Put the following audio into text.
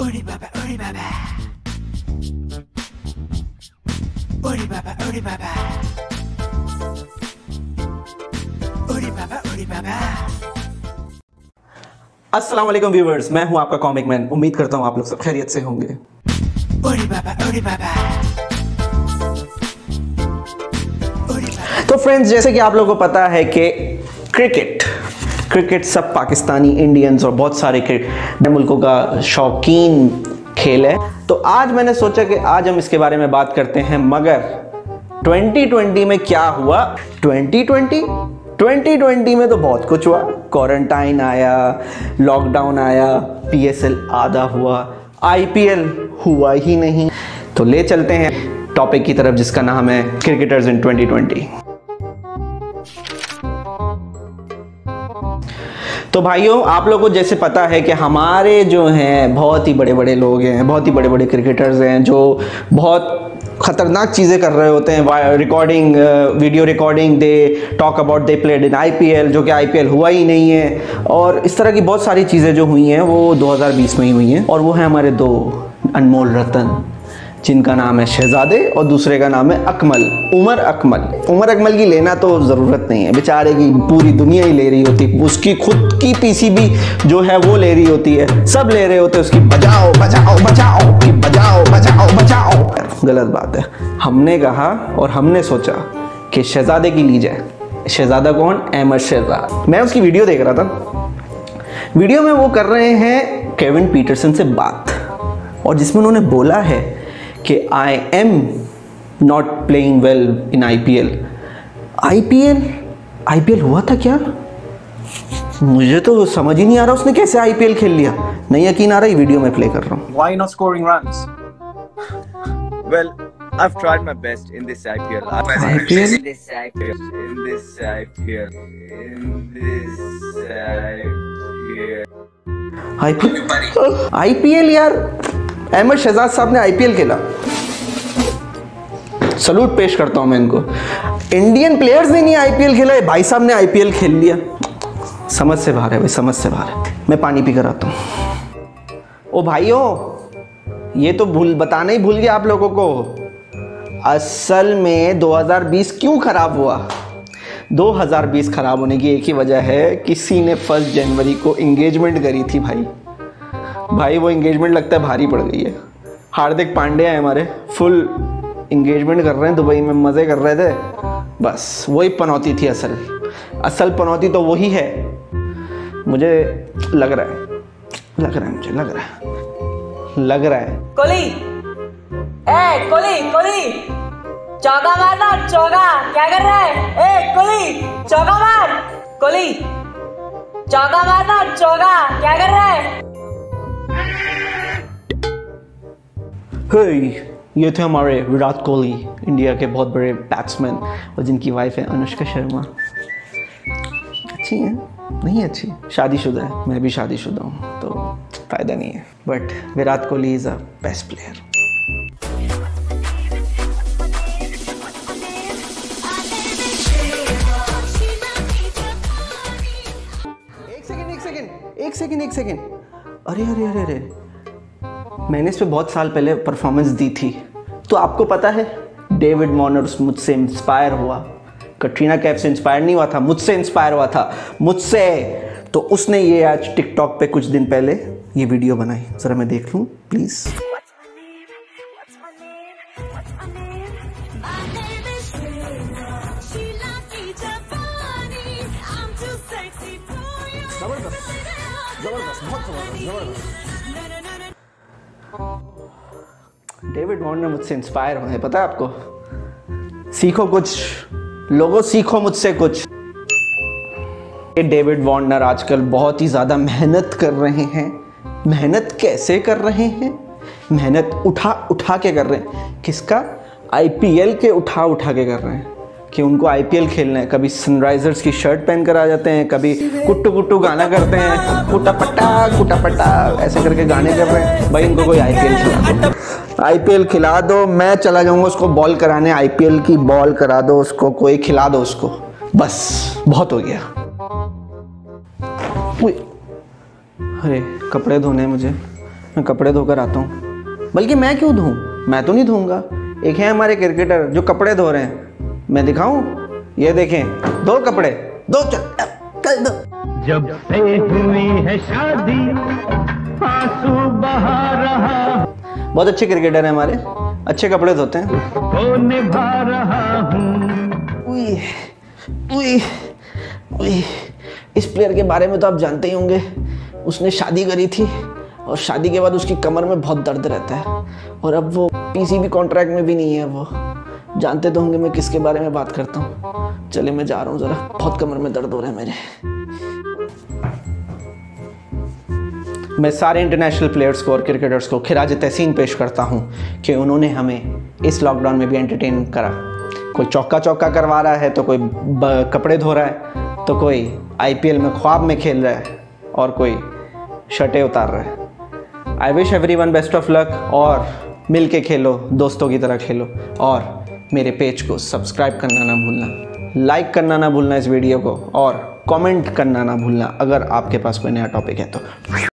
Uri baba, uri baba. Uri baba, uri baba. Uri baba, uri baba. अस्सलाम वालेकुम viewers मैं हूँ आपका कॉमिक मैन उम्मीद करता हूँ आप लोग सब खैरियत से होंगे uri baba. तो फ्रेंड्स जैसे कि आप लोगों को पता है कि क्रिकेट क्रिकेट सब पाकिस्तानी इंडियंस और बहुत सारे मुल्कों का शौकीन खेल है। तो आज मैंने सोचा कि आज हम इसके बारे में बात करते हैं, मगर 2020 में क्या हुआ? 2020 2020 में तो बहुत कुछ हुआ। क्वारंटाइन आया, लॉकडाउन आया पीएसएल आधा हुआ आईपीएल हुआ ही नहीं। तो ले चलते हैं टॉपिक की तरफ़, जिसका नाम है क्रिकेटर्स इन 2020 तो भाइयों, आप लोगों को जैसे पता है कि हमारे जो हैं, बहुत ही बड़े बड़े लोग हैं, बहुत ही बड़े बड़े क्रिकेटर्स हैं, जो बहुत खतरनाक चीज़ें कर रहे होते हैं। Recording video recording they talk about they played in IPL जो कि आईपीएल हुआ ही नहीं है। और इस तरह की बहुत सारी चीज़ें जो हुई हैं, वो 2020 में ही हुई हैं। और वो हैं हमारे दो अनमोल रतन। जिनका नाम है शहजादे और दूसरे का नाम है अकमल, उमर अकमल। उमर अकमल की लेना तो ज़रूरत नहीं है। बेचारे की पूरी दुनिया ही ले रही होती उसकी खुद की पीसीबी जो है वो ले रही होती है। सब ले रहे होते उसकी, बजाओ बजाओ बजाओ बजाओ बजाओ बजाओ। गलत बात है। हमने कहा और हमने सोचा कि शहजादे की ली जाए। शहजादा कौन? अहमद शहजाद। मैं उसकी वीडियो देख रहा था। वीडियो में वो कर रहे हैं केविन पीटरसन से बात। और जिसमें उन्होंने बोला है कि I am not playing well in I P L I P L I P L हुआ था क्या मुझे तो समझ ही नहीं आ रहा उसने कैसे आई पी एल खेल लिया नहीं यकीन आ रहा ये वीडियो में प्ले कर रहा हूँ why not scoring run well I've tried my best in this IPL. IPL? In this IPL. In this IPL. In this IPL. P L यार अहमद शहजाद साहब ने आई पी एल खेला। सलूट पेश करता हूँ मैं इनको। इंडियन प्लेयर्स ने नहीं आईपीएल खेला भाई साहब ने आईपीएल खेल लिया। समझ से बाहर है भाई, समझ से बाहर है। मैं पानी पी कर आता हूँ। ओ भाइयों, ये तो भूल, बताना ही भूल गया आप लोगों को। असल में 2020 क्यों खराब हुआ? 2020 खराब होने की एक ही वजह है, किसी ने फ़र्स्ट जनवरी को इंगेजमेंट करी थी भाई। भाई, वो इंगेजमेंट लगता है, भारी पड़ गई है। हार्दिक पांडे है हमारे फुल इंगेजमेंट कर रहे हैं दुबई में, मज़े कर रहे थे। बस, वही पनौती थी असल। असल पनौती तो वही है। मुझे लग रहा है, लग रहा है मुझे, लग रहा है, लग रहा है। कोली ए कोली कोली चौका मारना चौका! क्या कर रहा है? ए कोली चौका मार! कोली चौका मारना चौका! क्या कर रहा है? हे ये थे हमारे विराट कोहली, इंडिया के बहुत बड़े बैट्समैन और जिनकी वाइफ है अनुष्का शर्मा। अच्छी है? नहीं अच्छी। शादीशुदा है। मैं भी शादीशुदा हूँ तो फ़ायदा नहीं है। But Virat Kohli is a best player एक सेकेंड एक सेकेंड, एक सेकंड एक सेकंड। अरे अरे अरे अरे। मैंने इस पे बहुत साल पहले परफॉर्मेंस दी थी। तो आपको पता है डेविड मॉनर मुझसे इंस्पायर हुआ। कटरीना कैफ से इंस्पायर नहीं हुआ था मुझसे इंस्पायर हुआ था मुझसे। तो उसने ये आज टिकटॉक पे कुछ दिन पहले ये वीडियो बनाई। ज़रा मैं देख लूँ प्लीज़. ज़बरदस्त। ज़बरदस्त बहुत ज़बरदस्त डेविड मॉनर मुझसे इंस्पायर हुए पता है आपको? सीखो कुछ। लोगों, सीखो मुझसे कुछ। डेविड वॉर्नर आजकल बहुत ही ज़्यादा मेहनत कर रहे हैं। मेहनत कैसे कर रहे हैं? मेहनत उठा उठा के कर रहे हैं। किसका? आईपीएल के उठा उठा के कर रहे हैं। कि उनको आईपीएल खेलना है। कभी सनराइजर्स की शर्ट पहन कर आ जाते हैं, कभी कुट्टू कुट्टू गाना करते हैं। कुटा पट्टा कुटा पट्टा ऐसे करके गाने कर रहे हैं। भाई इनको कोई आईपीएल खिला दो। आईपीएल खिला दो, मैं चला जाऊँगा उसको बॉल कराने। आईपीएल की बॉल करा दो उसको, कोई खिला दो उसको। बस, बहुत हो गया। अरे, कपड़े धोने मुझे। मैं कपड़े धोकर आता हूँ। बल्कि मैं क्यों धोऊं? मैं तो नहीं धोऊँगा। एक है हमारे क्रिकेटर जो कपड़े धो रहे हैं। मैं दिखाऊँ? ये देखें दो कपड़े दो च- कर दो। जब से हुई है शादी आँसू बहा रहा। बहुत अच्छे क्रिकेटर हैं हमारे। अच्छे कपड़े धोते हैं। को निभा रहा हूँ। उई, उई, उई। इस प्लेयर के बारे में तो आप जानते ही होंगे। उसने शादी करी थी और शादी के बाद उसकी कमर में बहुत दर्द रहता है। और अब वो पीसीबी कॉन्ट्रैक्ट में भी नहीं है वो। जानते तो होंगे मैं किसके बारे में बात करता हूँ। चले मैं जा रहा हूँ ज़रा। बहुत कमर में दर्द हो रहा है मेरे। मैं सारे इंटरनेशनल प्लेयर्स को और क्रिकेटर्स को खिराज तहसीन पेश करता हूँ कि उन्होंने हमें इस लॉकडाउन में भी एंटरटेन करा। कोई चौका चौका करवा रहा है तो कोई कपड़े धो रहा है तो कोई आईपीएल में ख्वाब में खेल रहा है और कोई शर्टें उतार रहा है। I wish everyone best of luck और मिल के खेलो, दोस्तों की तरह खेलो और मेरे पेज को सब्सक्राइब करना ना भूलना लाइक करना ना भूलना इस वीडियो को, और कमेंट करना ना भूलना अगर आपके पास कोई नया टॉपिक है तो।